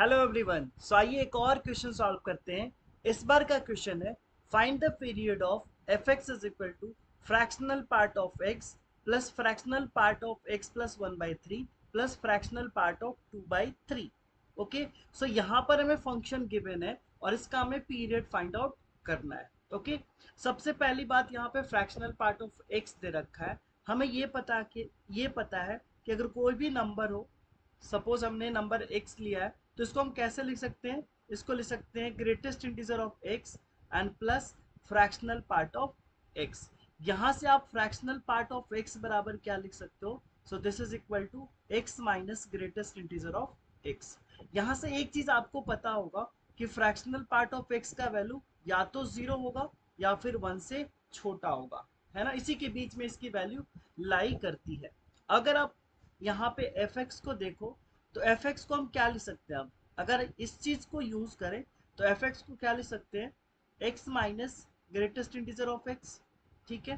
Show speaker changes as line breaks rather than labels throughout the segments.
Hello everyone so आइए एक और क्वेश्चन सॉल्व करते हैं। इस बार का क्वेश्चन है find the period of f x is equal to fractional part of x plus fractional part of x plus one by three plus fractional part of two by three okay so यहाँ पर हमें function given है और इसका हमें period find out करना है। Okay okay? सबसे पहली बात यहाँ पे फ्रैक्शनल पार्ट ऑफ़ एक्स दे रखा है। हमें ये पता कि, ये पता है कि अगर कोई भी नंबर हो सपोज़ हमने नंबर एक्स लिया है तो इसको हम कैसे लिख सकते हैं? इसको लिख सकते हैं greatest integer of x and plus fractional part of x यहाँ से आप फ्रैक्शनल पार्ट ऑफ़ एक्स बराबर क्या लिख सकते हो? So this is equal to x minus greatest integer of x यहाँ से एक चीज़ आपको पता होगा कि फ्रैक्शनल पार्ट ऑफ़ एक्स का वैल्यू या तो ज़ीरो होगा या फिर वन से छोटा होगा। है ना? इसी के बीच में इसकी वैल्यू लाई करती है। अगर आप यहाँ पे एफ़ एक्स को देखो तो एफ़ एक्स को हम क्या लिख सकते हैं? अब अगर इस चीज़ को यूज़ करें तो एफ़ एक्स को क्या लिख सकते हैं? X minus greatest integer of x ठीक है?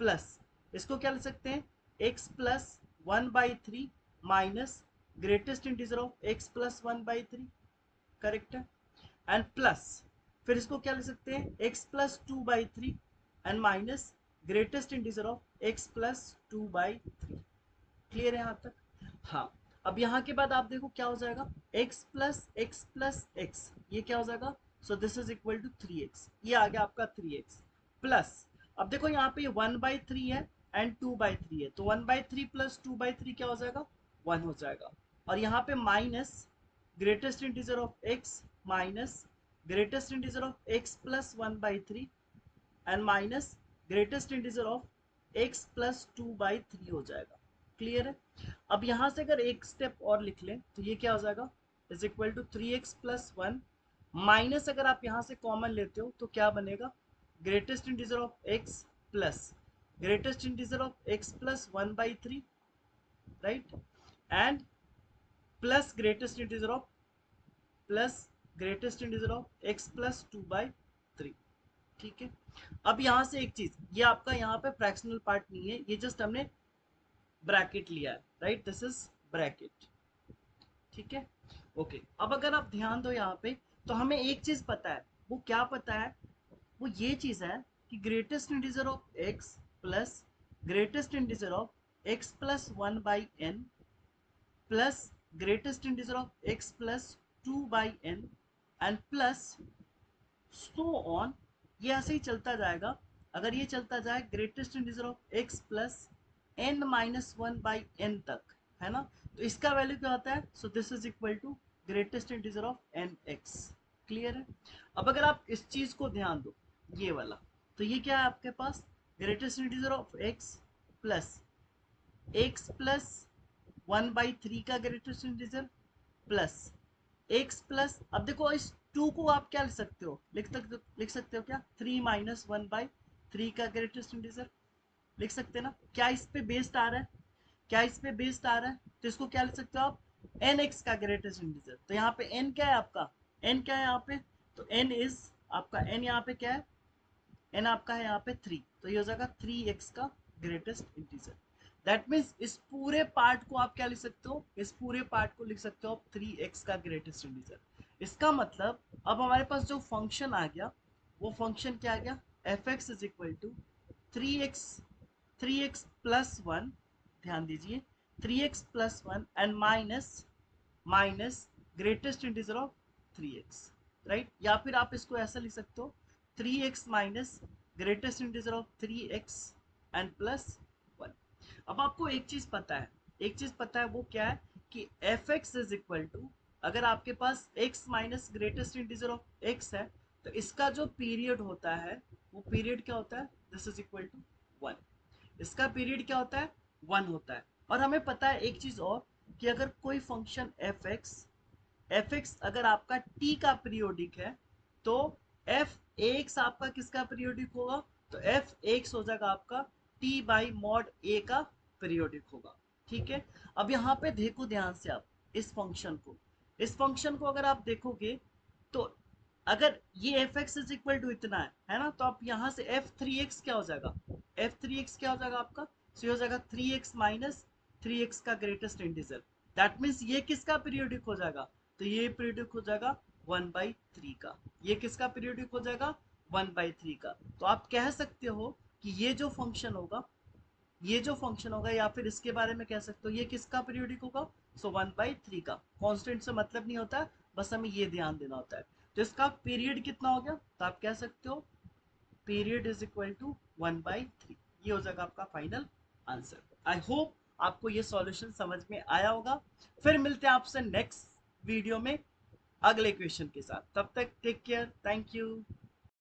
प्लस इसको क्या लिख सकते हैं? X plus one by three minus greatest integer of x plus one by three correct है? एंड प्लस फिर इसको क्या लिख सकते हैं? X plus two by three and minus greatest integer of x plus two by three clear है यहाँ तक? हाँ. अब यहाँ के बाद आप देखो क्या हो जाएगा? X plus x plus x ये क्या हो जाएगा? So this is equal to three x ये आ गया आपका थ्री एक्स प्लस अब देखो यहाँ पे वन बाई थ्री है एंड टू बाई थ्री है तो one by three plus two by three क्या हो जाएगा? वन हो जाएगा। और यहाँ पे minus greatest integer of x minus greatest integer of x plus one by three and minus greatest integer of x plus two by three हो जाएगा। क्लियर है। अब यहाँ से अगर एक स्टेप और लिख लें तो ये क्या हो जाएगा? Is equal to three x plus one minus अगर आप यहाँ से कॉमन लेते हो तो क्या बनेगा? Greatest integer of x plus greatest integer of x plus one by three right and plus greatest integer of plus greatest integer of x plus two by three ठीक है? अब यहाँ से एक चीज़, ये आपका यहाँ पे फ्रैक्शनल पार्ट नहीं है, ये जस्ट हमने ब्रैकेट लिया है राइट दिस इज़ ब्रैकेट ठीक है? ओके अब अगर आप ध्यान दो यहाँ पे तो हमें एक चीज़ पता है। वो क्या पता है? वो ये चीज़ है कि greatest integer of x plus greatest integer of x plus one by n plus greatest integer of x plus two by n and plus so on ये ऐसे ही चलता जाएगा। अगर ये चलता जाए greatest integer of x plus n minus one by n तक, है ना? तो इसका वैल्यू क्या होता है? So this is equal to greatest integer of n x clear है? अब अगर आप इस चीज़ को ध्यान दो, ये वाला तो ये क्या है आपके पास? Greatest integer of x plus x plus one by three का greatest integer plus x plus अब देखो इस टू को आप क्या लिख सकते हो? लिख सकते लिख सकते हो क्या? Three minus one by three का ग्रेटेस्ट इंटीजर लिख सकते हैं ना? क्या इस पे बेस्ड आ रहा है? क्या इस पे बेस्ड आ रहा है? तो इसको क्या लिख सकते हो आप? एन एक्स का ग्रेटेस्ट इंटीजर तो यहाँ पे एन क्या है आपका? एन क्या है यहाँ पे? तो एन इज़ आपका एन यहाँ पे क्या है? एन आपका है यहाँ पे थ्री तो ये हो जाएगा थ्री एक्स का ग्रेटेस्ट इंटीजर दैट मीन्स इस पूरे पार्ट को आप क्या लिख सकते हो? इस पूरे पार्ट को लिख सकते हो आप थ्री एक्स का ग्रेटेस्ट इंटीजर इसका मतलब अब हमारे पास जो फ़ंक्शन आ गया, वो फ़ंक्शन क्या आ गया? F x is equal to three x three x plus one ध्यान दीजिए three x plus one and minus minus greatest integer of three x right या फिर आप इसको ऐसा लिख सकते हो three x minus greatest integer of three x and plus one अब आपको एक चीज़ पता है, एक चीज़ पता है वो क्या है कि f x is equal to अगर आपके पास x minus greatest integer of x है तो इसका जो पीरियड होता है, वो पीरियड क्या होता है? दिस इज़ इक्वल टू इसका पीरियड क्या होता है? वन होता है। और हमें पता है एक चीज़ और कि अगर कोई function f x f x अगर आपका टी का पीरियोडिक है तो एफ़ एक्स आपका किसका पीरियोडिक होगा? तो एफ़ एक्स हो जाएगा आपका टी बाई मॉड ए का पीरियोडिक होगा। ठीक है? अब यहाँ पे देखो ध्यान से आप इस फ़ंक्शन को। इस फ़ंक्शन को अगर आप देखोगे तो अगर ये f x is equal to इतना है है ना? तो आप यहाँ से एफ़ थ्री एक्स क्या हो जाएगा? एफ़ थ्री एक्स क्या हो जाएगा आपका? सो हो जाएगा three x minus three x का ग्रेटेस्ट इंटीजर दैट मीन्स ये किसका पीरियोडिक हो जाएगा? तो ये पीरियोडिक हो जाएगा वन बाई थ्री का. ये किसका पीरियोडिक हो जाएगा? वन बाई थ्री का. तो आप कह सकते हो कि ये जो फ़ंक्शन होगा, ये जो फ़ंक्शन होगा, या फिर इसके बारे में कह सकते हो, ये किसका पीरियोडिक होगा? सो वन बाई थ्री का. कांस्टेंट से मतलब नहीं होता बस हमें ये ध्यान देना होता है. तो इसका पीरियड कितना हो गया? तो आप कह सकते हो period is equal to one by three ये हो जाएगा आपका फाइनल आंसर आई होप आपको ये सॉल्यूशन समझ में आया होगा। फिर मिलते हैं आपसे नेक्स्ट वीडियो में अगले क्वेश्चन के साथ. तब तक टेक केयर थैंक यू